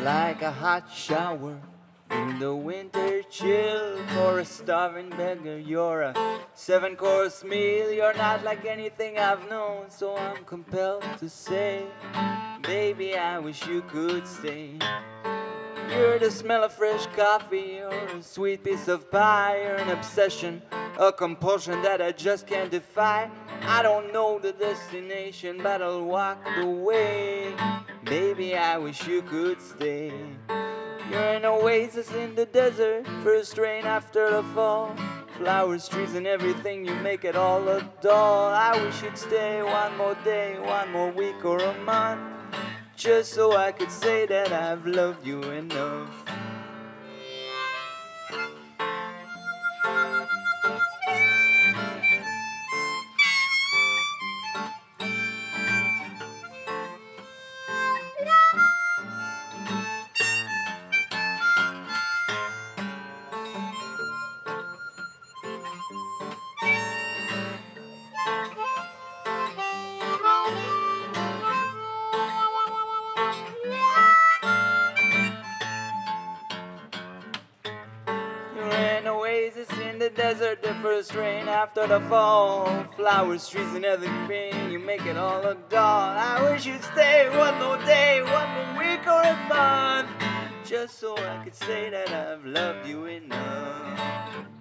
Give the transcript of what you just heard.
Like a hot shower in the winter chill for a starving beggar. You're a seven course meal. You're not like anything I've known, so I'm compelled to say, Baby, I wish you could stay. You're the smell of fresh coffee, or a sweet piece of pie, or an obsession, a compulsion that I just can't defy. I don't know the destination, but I'll walk the way. Baby, I wish you could stay. You're an oasis in the desert, first rain after the fall. Flowers, trees, and everything, you make it all a doll. I wish you'd stay one more day, one more week, or a month just so I could say that I've loved you enough. Oasis in the desert, the first rain after the fall. Flowers, trees, and everything, you make it all a doll. I wish you'd stay one more day, one more week, or a month, just so I could say that I've loved you enough.